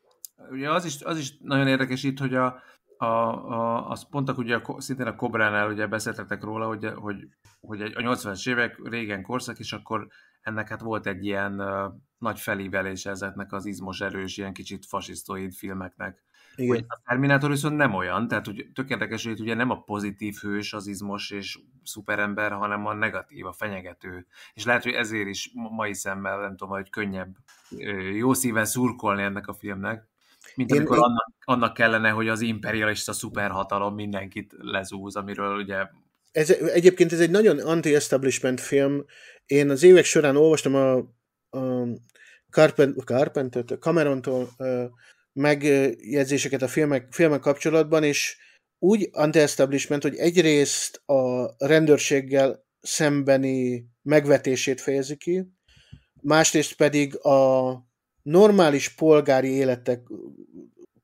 Ugye az is, az is nagyon érdekes itt, hogy a, a, a, azt mondtak ugye a, szintén a Kobránál ugye beszéltetek róla, hogy, hogy, hogy a 80-as évek régen korszak, és akkor ennek hát volt egy ilyen uh, nagy felívelés ezeknek az izmos erős, ilyen kicsit fasisztoid filmeknek. Igen. Hogy a Terminátor viszont nem olyan, tehát hogy tök érdekes, hogy ugye nem a pozitív hős az izmos és szuperember, hanem a negatív, a fenyegető. És lehet, hogy ezért is mai szemmel, nem tudom, hogy könnyebb jó szíven szurkolni ennek a filmnek. Mint amikor én, annak, annak kellene, hogy az imperialista szuperhatalom mindenkit lezúz, amiről ugye... Ez, egyébként ez egy nagyon anti-establishment film. Én az évek során olvastam a, a Carpent, Carpenter, Cameron-tól uh, megjegyzéseket a filmek, filmek kapcsolatban, és úgy anti-establishment, hogy egyrészt a rendőrséggel szembeni megvetését fejezi ki, másrészt pedig a normális polgári életek,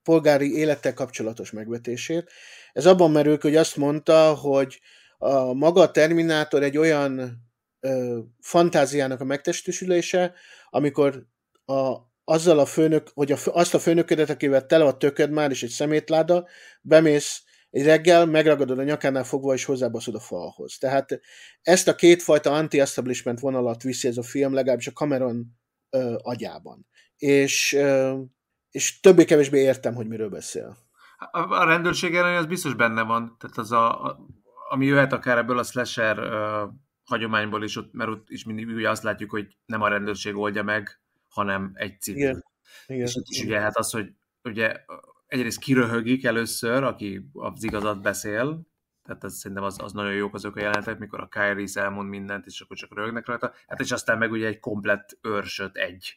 polgári élettel kapcsolatos megvetését. Ez abban merül, hogy azt mondta, hogy a maga Terminátor egy olyan ö, fantáziának a megtestesülése, amikor a, azzal a főnök, hogy a, azt a főnöködet, akivel tele a tököd már, és egy szemétláda, bemész egy reggel, megragadod a nyakánál fogva, és hozzábaszod a falhoz. Tehát ezt a kétfajta anti-establishment vonalat viszi ez a film, legalábbis a Cameron ö, agyában és, és többé-kevésbé értem, hogy miről beszél. A, a rendőrség ellen az biztos benne van, tehát az a, a ami jöhet akár ebből a slasher uh, hagyományból is, ott, mert ott is mindig ugye azt látjuk, hogy nem a rendőrség oldja meg, hanem egy civil. Igen. Igen. És ott is ugye hát az, hogy ugye egyrészt kiröhögik először, aki az igazat beszél, tehát ez, szerintem az, az nagyon jók azok a jelenetek, mikor a Kyrie elmond mindent, és akkor csak rögnek rajta. Hát és aztán meg ugye egy komplett őrsöt egy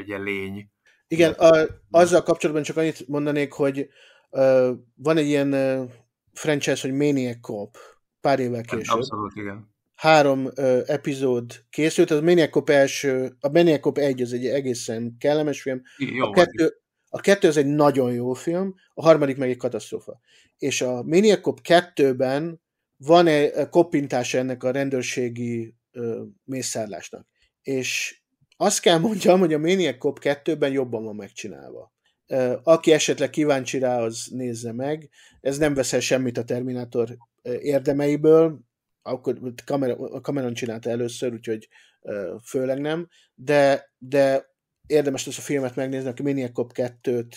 ugye lény. Igen, a, azzal kapcsolatban csak annyit mondanék, hogy uh, van egy ilyen uh, franchise, hogy Maniac Cop, pár évvel hát később. Abszolút, igen. Három uh, epizód készült, az Maniac Cop első, a Maniac Cop egy az egy egészen kellemes film. Jó, a kettő, a kettő az egy nagyon jó film, a harmadik meg egy katasztrófa. És a Maniac Cop 2-ben van egy koppintása ennek a rendőrségi uh, mészárlásnak. És azt kell mondjam, hogy a Maniac Cop 2-ben jobban van megcsinálva. Aki esetleg kíváncsi rá, az nézze meg. Ez nem veszel semmit a Terminátor érdemeiből, akkor Cameron csinálta először, úgyhogy főleg nem, de, de érdemes lesz a filmet megnézni, aki Maniac Cop 2-t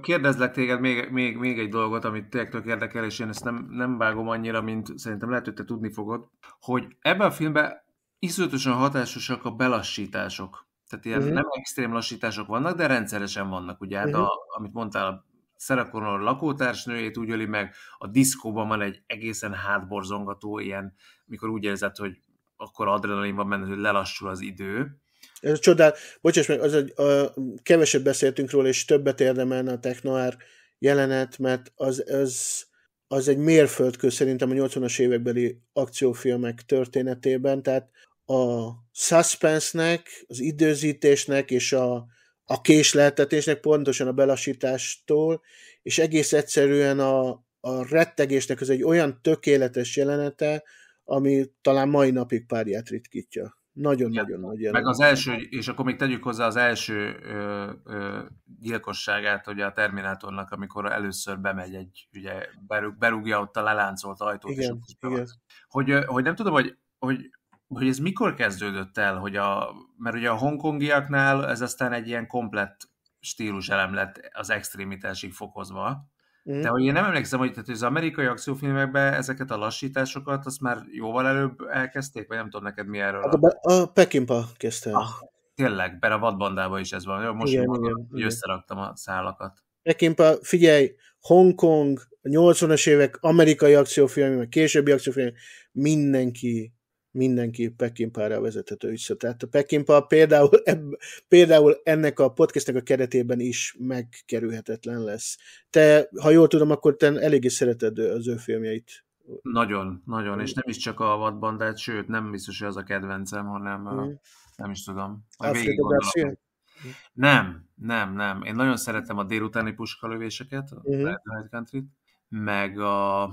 Kérdezlek téged még, még, még egy dolgot, amit tényleg érdekel, és én ezt nem, nem vágom annyira, mint szerintem lehet, hogy te tudni fogod, hogy ebben a filmben iszonyatosan hatásosak a belassítások. Tehát ilyen uh-huh. nem extrém lassítások vannak, de rendszeresen vannak, ugye, hát uh-huh. a, amit mondtál, Sarah Connor lakótársnőjét úgy öli meg, a diszkóban van egy egészen hátborzongató ilyen, mikor úgy érzed, hogy akkor adrenalin van benne, hogy lelassul az idő. Ez csodál, bocsáss meg, az egy, a, kevesebb beszéltünk róla, és többet érdemelne a Technoár jelenet, mert az, az, az egy mérföldkő szerintem a 80-as évekbeli akciófilmek történetében, tehát a suspense-nek, az időzítésnek és a, a késleltetésnek, pontosan a belasítástól, és egész egyszerűen a, a rettegésnek az egy olyan tökéletes jelenete, ami talán mai napig párját ritkítja. Nagyon-nagyon nagy jelenet. Meg az első, és akkor még tegyük hozzá az első ö, ö, gyilkosságát ugye a Terminátornak, amikor először bemegy egy, ugye berúg, berúgja ott a leláncolt ajtót. Igen, és igen. Hogy, hogy nem tudom, hogy, hogy hogy ez mikor kezdődött el, hogy a, mert ugye a hongkongiaknál ez aztán egy ilyen komplett stíluselem lett az extrémitásig fokozva, Mm. De hogy én nem emlékszem, hogy tehát az amerikai akciófilmekben ezeket a lassításokat, azt már jóval előbb elkezdték, vagy nem tudom neked mi erről. Hát a, a Pekinpa kezdte Ah, tényleg, benne a vadbandában is ez van. Most igen, mondom, igen, hogy igen. összeraktam a szálakat. Pekinpa, figyelj, Hongkong, a 80-as évek amerikai akciófilmek, későbbi akciófilmek, mindenki mindenki Pekinpára vezethető vissza. Tehát a Pekinpá például, ebb, például ennek a podcastnek a keretében is megkerülhetetlen lesz. Te, ha jól tudom, akkor te eléggé szereted az ő filmjeit. Nagyon, nagyon, és nem is csak a vadbandát, sőt, nem biztos, hogy az a kedvencem, hanem mm. nem is tudom. Nem, nem, nem. Én nagyon szeretem a délutáni puskalövéseket, a mm-hmm. Red Country-t, meg a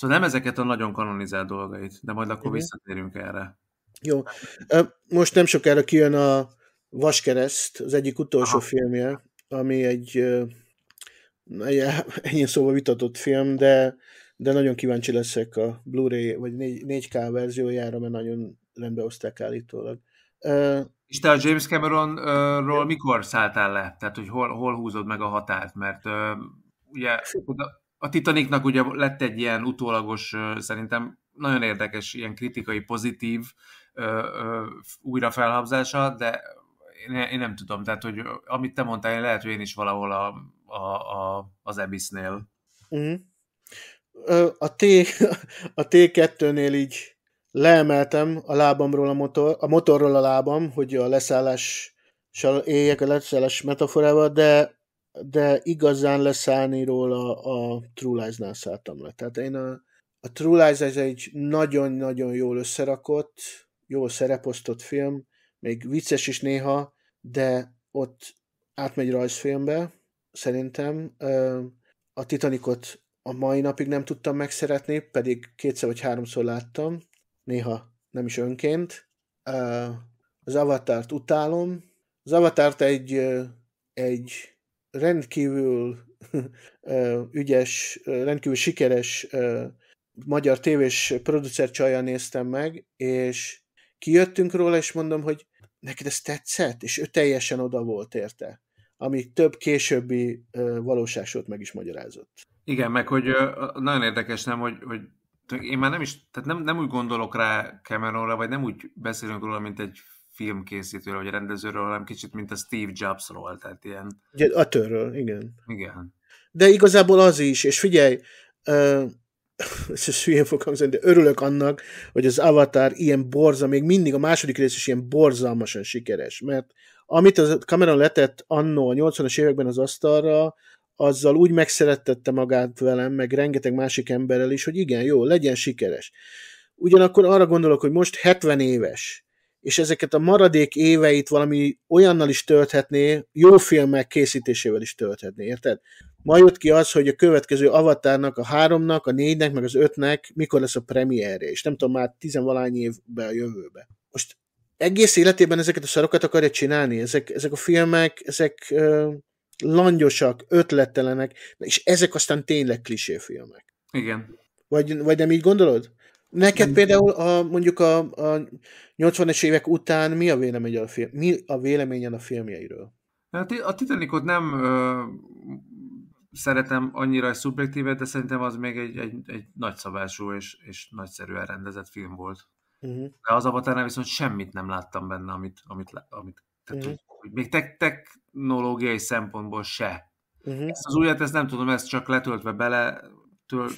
Szóval nem ezeket a nagyon kanonizált dolgait, de majd akkor uh-huh. visszatérünk erre. Jó. Most nem sokára kijön a Vaskereszt, az egyik utolsó Aha. filmje, ami egy ennyi szóval vitatott film, de, de nagyon kíváncsi leszek a Blu-ray vagy 4K verziójára, mert nagyon rendbe hozták állítólag. És te a James Cameronról mikor szálltál le? Tehát, hogy hol, hol húzod meg a határt? Mert ugye a Titanicnak ugye lett egy ilyen utólagos, szerintem nagyon érdekes, ilyen kritikai, pozitív újrafelhabzása, de én, én nem tudom, tehát, hogy amit te mondtál, lehet, hogy én is valahol a, a, a, az Abyssnél. Uh-huh. A, T, *laughs* a T2-nél így leemeltem a lábamról a motor, a motorról a lábam, hogy a leszállás éljek a leszállás metaforával, de de igazán leszállni róla a True Lies-nál szálltam le. Tehát én a, a True Lies ez egy nagyon-nagyon jól összerakott, jól szereposztott film, még vicces is néha, de ott átmegy rajzfilmbe, szerintem. A Titanicot a mai napig nem tudtam megszeretni, pedig kétszer vagy háromszor láttam, néha nem is önként. Az Avatart utálom. Az Avatart egy, egy rendkívül ügyes, rendkívül sikeres magyar tévés producer csajjal néztem meg, és kijöttünk róla, és mondom, hogy neked ez tetszett? És ő teljesen oda volt érte, ami több későbbi valóságot meg is magyarázott. Igen, meg hogy nagyon érdekes nem, hogy, hogy én már nem is, tehát nem, nem úgy gondolok rá Cameronra, vagy nem úgy beszélünk róla, mint egy filmkészítőről, vagy rendezőről, hanem kicsit, mint a Steve Jobsról, tehát ilyen... A törről, igen. Igen. De igazából az is, és figyelj, uh, *laughs* ez hülyén fog hangzani, de örülök annak, hogy az Avatar ilyen borza, még mindig a második rész is ilyen borzalmasan sikeres, mert amit a Cameron letett annó a 80-as években az asztalra, azzal úgy megszerettette magát velem, meg rengeteg másik emberrel is, hogy igen, jó, legyen sikeres. Ugyanakkor arra gondolok, hogy most 70 éves, és ezeket a maradék éveit valami olyannal is tölthetné, jó filmek készítésével is tölthetné, érted? Ma jött ki az, hogy a következő avatárnak, a háromnak, a négynek, meg az ötnek mikor lesz a premierje, és nem tudom, már tizenvalány évben a jövőbe. Most egész életében ezeket a szarokat akarja csinálni, ezek, ezek a filmek, ezek uh, langyosak, ötlettelenek, és ezek aztán tényleg kliséfilmek. Igen. Vagy, vagy nem így gondolod? Neked nem például a, mondjuk a, a 80-es évek után mi a vélemény a, film, mi a véleményen a filmjeiről? Hát a Titanicot nem ö, szeretem annyira szubjektívet, de szerintem az még egy, egy, egy nagyszabású és, és nagyszerűen rendezett film volt. Uh-huh. De az Avatarnál viszont semmit nem láttam benne, amit, amit, amit tehát, uh-huh. hogy, hogy még te- technológiai szempontból se. Uh-huh. Ezt az újat, ezt nem tudom, ezt csak letöltve bele től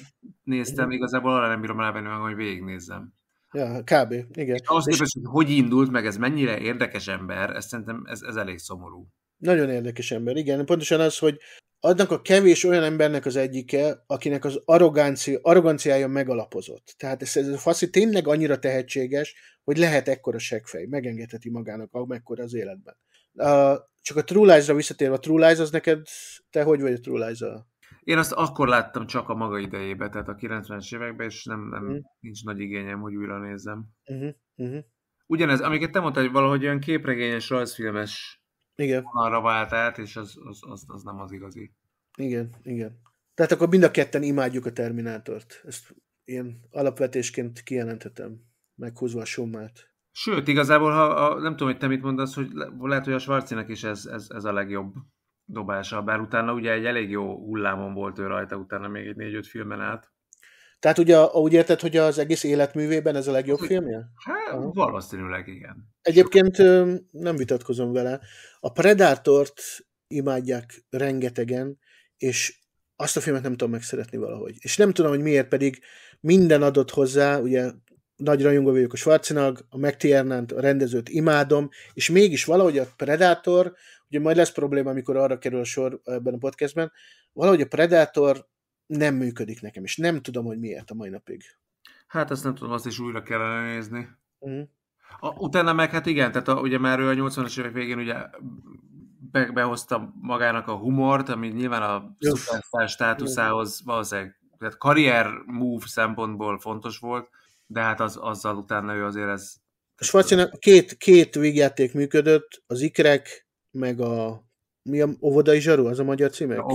néztem, igazából arra nem bírom elvenni meg, hogy végignézzem. Ja, kb. Igen. És ahhoz képest, hogy hogy indult, meg ez mennyire érdekes ember, ez szerintem ez, ez elég szomorú. Nagyon érdekes ember, igen. Pontosan az, hogy adnak a kevés olyan embernek az egyike, akinek az arrogancia, arroganciája megalapozott. Tehát ez, ez a faszi tényleg annyira tehetséges, hogy lehet ekkora segfej, megengedheti magának, amekkora az életben. Uh, csak a True Lies-ra visszatérve, a True Lies az neked, te hogy vagy a True lies -a? Én azt akkor láttam csak a maga idejében, tehát a 90-es években, és nem, nem uh-huh. nincs nagy igényem, hogy újra nézzem. Uh-huh. Uh-huh. Ugyanez, amiket te mondtad, hogy valahogy olyan képregényes, rajzfilmes igen. arra vált át, és az, az, az, az nem az igazi. Igen, igen. Tehát akkor mind a ketten imádjuk a Terminátort. Ezt én alapvetésként kijelenthetem, meghúzva a sommát. Sőt, igazából, ha, a, nem tudom, hogy te mit mondasz, hogy le, lehet, hogy a Schwarzinak is ez, ez, ez a legjobb dobása, bár utána ugye egy elég jó hullámon volt ő rajta, utána még egy négy-öt filmen át. Tehát ugye úgy érted, hogy az egész életművében ez a legjobb filmje? Hát, Aha. valószínűleg igen. Egyébként nem vitatkozom vele. A Predátort imádják rengetegen, és azt a filmet nem tudom megszeretni valahogy. És nem tudom, hogy miért pedig minden adott hozzá, ugye nagy rajongó vagyok a Schwarzenegger, a McTiernant, a rendezőt imádom, és mégis valahogy a Predator, ugye majd lesz probléma, amikor arra kerül a sor ebben a podcastben, valahogy a Predator nem működik nekem, és nem tudom, hogy miért a mai napig. Hát ezt nem tudom, azt is újra kellene nézni. Uh-huh. A, utána meg hát igen, tehát a, ugye már ő a 80-as évek végén ugye be, behozta magának a humort, ami nyilván a szupersztár státuszához valószínűleg tehát karrier move szempontból fontos volt, de hát az, azzal utána ő azért ez... Schwarzenegger két, két végjáték működött, az ikrek, meg a mi a óvodai zsaru, az a magyar címe? A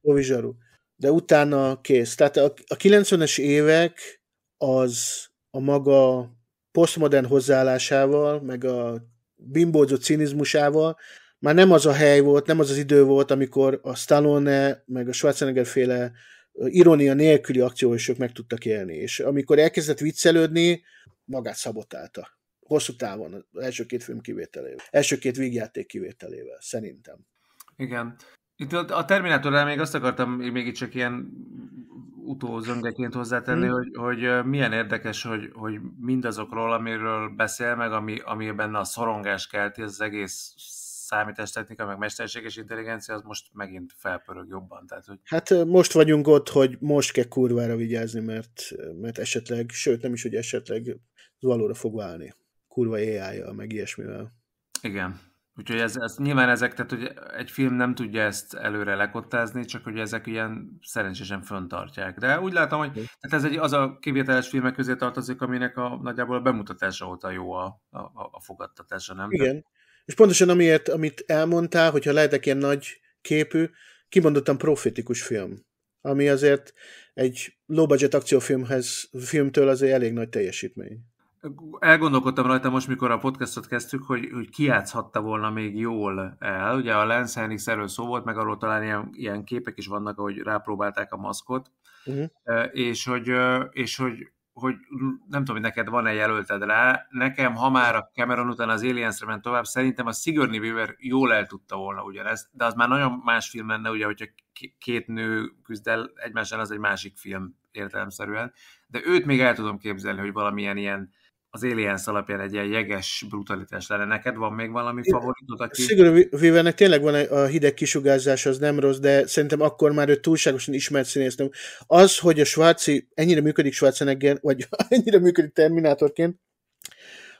Ovi zsaru. De utána kész. Tehát a, a 90-es évek az a maga posztmodern hozzáállásával, meg a bimbózó cinizmusával már nem az a hely volt, nem az az idő volt, amikor a Stallone, meg a Schwarzenegger féle irónia nélküli akcióisok meg tudtak élni. És amikor elkezdett viccelődni, magát szabotálta. Hosszú távon, az első két film kivételével. Első két vígjáték kivételével, szerintem. Igen. Itt a Terminátorral még azt akartam még itt csak ilyen utózöngeként hozzátenni, hmm. hogy, hogy milyen érdekes, hogy, hogy mindazokról, amiről beszél, meg ami, ami benne a szorongás kelti, az egész számítástechnika, meg mesterséges intelligencia, az most megint felpörög jobban. Tehát, hogy... Hát most vagyunk ott, hogy most kell kurvára vigyázni, mert, mert esetleg, sőt nem is, hogy esetleg valóra fog válni. Kurva ai meg ilyesmivel. Igen. Úgyhogy ez, ez, nyilván ezek, tehát hogy egy film nem tudja ezt előre lekottázni, csak hogy ezek ilyen szerencsésen föntartják. De úgy látom, hogy tehát ez egy, az a kivételes filmek közé tartozik, aminek a, nagyjából a bemutatása óta jó a, a, a fogadtatása, nem? Igen. És pontosan amiért, amit elmondtál, hogyha lehetek ilyen nagy képű, kimondottan profetikus film. Ami azért egy low budget akciófilmhez, filmtől azért elég nagy teljesítmény. Elgondolkodtam rajta most, mikor a podcastot kezdtük, hogy, hogy kiátszhatta volna még jól el. Ugye a Lance Henrix erről szó volt, meg arról talán ilyen, ilyen képek is vannak, ahogy rápróbálták a maszkot, uh-huh. és, hogy, és hogy hogy nem tudom, hogy neked van-e jelölted rá, nekem, ha már a Cameron után az Aliens-re ment tovább, szerintem a Sigourney Weaver jól el tudta volna ugyanezt, de az már nagyon más film lenne, ugye, hogyha két nő küzd el egymással, az egy másik film értelemszerűen, de őt még el tudom képzelni, hogy valamilyen ilyen az Aliens alapján egy ilyen jeges brutalitás lenne. Neked van még valami favoritod? Aki... Sigourney Weavernek tényleg van a hideg kisugárzás, az nem rossz, de szerintem akkor már ő túlságosan ismert színésznő. Az, hogy a Schwarzi ennyire működik Schwarzenegger, vagy *laughs* ennyire működik Terminátorként,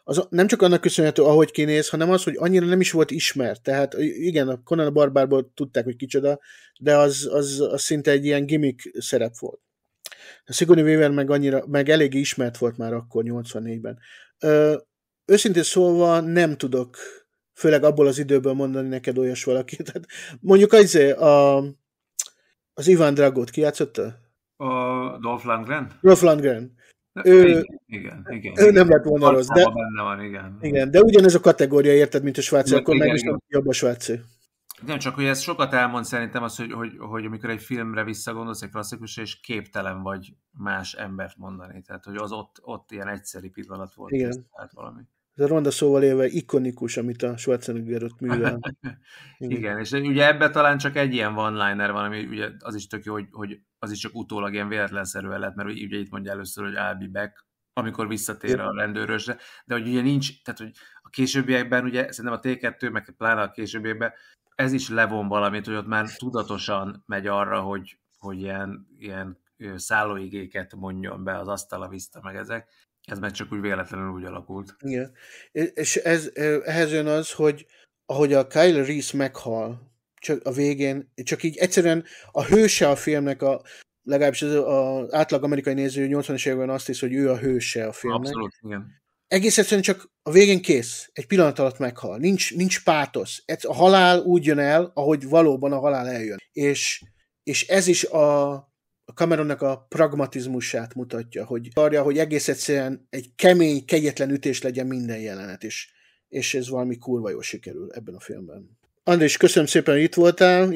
az nem csak annak köszönhető, ahogy kinéz, hanem az, hogy annyira nem is volt ismert. Tehát igen, a Conan a Barbárból tudták, hogy kicsoda, de az, az, az szinte egy ilyen gimmick szerep volt. A Sigourney Weaver meg, annyira, meg elég ismert volt már akkor 84-ben. Ö, őszintén szólva nem tudok főleg abból az időből mondani neked olyas valakit. Tehát mondjuk az, a, az Ivan Dragot kijátszotta? A Dolph Lundgren? Dolph Lundgren. Ő, igen, igen, igen. Ő nem lett volna rossz, de, benne van, igen. igen. de ugyanez a kategória, érted, mint a sváci, akkor igen, meg is jobb a sváci. Nem, csak hogy ez sokat elmond szerintem az, hogy, hogy, hogy amikor egy filmre visszagondolsz, egy klasszikus, és képtelen vagy más embert mondani. Tehát, hogy az ott, ott ilyen egyszeri pillanat volt. Igen. Tehát valami. Ez a ronda szóval élve ikonikus, amit a Schwarzenegger ott művel. *laughs* Igen. Igen, és ugye ebben talán csak egy ilyen one-liner van, ami ugye az is tök jó, hogy, hogy az is csak utólag ilyen véletlenszerűen lett, mert ugye itt mondja először, hogy I'll be back, amikor visszatér a rendőrösre, de hogy ugye nincs, tehát hogy a későbbiekben ugye szerintem a T2, meg pláne a későbbiekben ez is levon valamit, hogy ott már tudatosan megy arra, hogy, hogy ilyen, ilyen szállóigéket mondjon be az asztala vissza, meg ezek. Ez meg csak úgy véletlenül úgy alakult. Igen. És ez, ehhez jön az, hogy ahogy a Kyle Reese meghal, csak a végén, csak így egyszerűen a hőse a filmnek, a, legalábbis az, az átlag amerikai néző 80-as években azt hisz, hogy ő a hőse a filmnek. Abszolút, igen. Egész egyszerűen csak a végén kész. Egy pillanat alatt meghal. Nincs, nincs pátosz. A halál úgy jön el, ahogy valóban a halál eljön. És, és ez is a, a Cameronnak a pragmatizmusát mutatja, hogy arja, hogy egész egyszerűen egy kemény, kegyetlen ütés legyen minden jelenet, és, és ez valami kurva jól sikerül ebben a filmben. Andrés, köszönöm szépen, hogy itt voltál,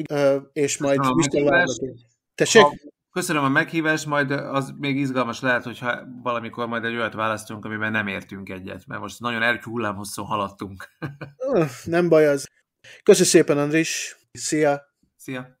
és majd Isten Tessék? Ha, köszönöm a meghívást, majd az még izgalmas lehet, hogyha valamikor majd egy olyat választunk, amiben nem értünk egyet, mert most nagyon elkül hosszú haladtunk. nem baj az. Köszönöm szépen, Andris. Szia! Szia!